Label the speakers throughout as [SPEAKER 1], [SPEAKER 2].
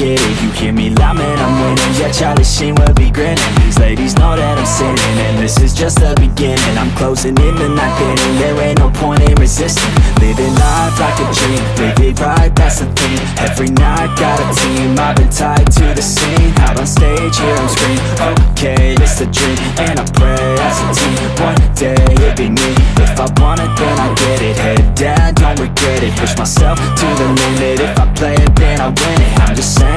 [SPEAKER 1] get it. You hear me man, I'm winning. Yeah, Charlie Sheen will be grinning. These ladies know that I'm sinning And this is just the beginning. I'm closing in the night inning There ain't no point in resisting. Living life like a dream. Live it right, that's the thing. Every night, got a team. I've been tied to the scene. Out on stage, hear them scream. Okay, it's a dream And I pray as a team. One day, it'll be me. If I want it, then I get it. Head down, don't regret it. Push myself to the limit. If I play it, then I win it. I'm just saying,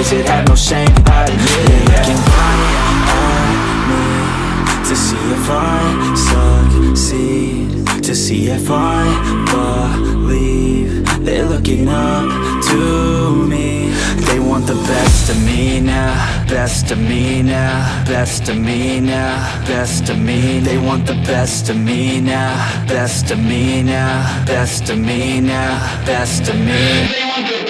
[SPEAKER 1] I just visit, have no shame, I admit it Looking right at me To see if I succeed To see if I believe. They're looking up to me. They want the best of me now Best of me now Best of me now Best of me. They want the best of me now Best of me now Best of me now Best of me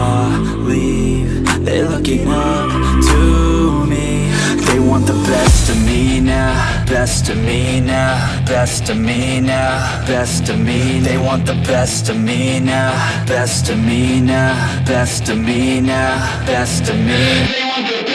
[SPEAKER 1] believe They're looking up to me. They want the best of me now. Best of me now. Best of me now. Best of me. They want the best of me now. Best of me now. Best of me now. Best of me